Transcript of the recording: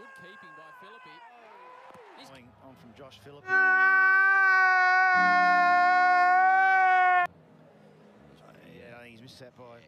Good keeping by Philippi. He's Going on from Josh Philippi. Yeah, I think he's missed that by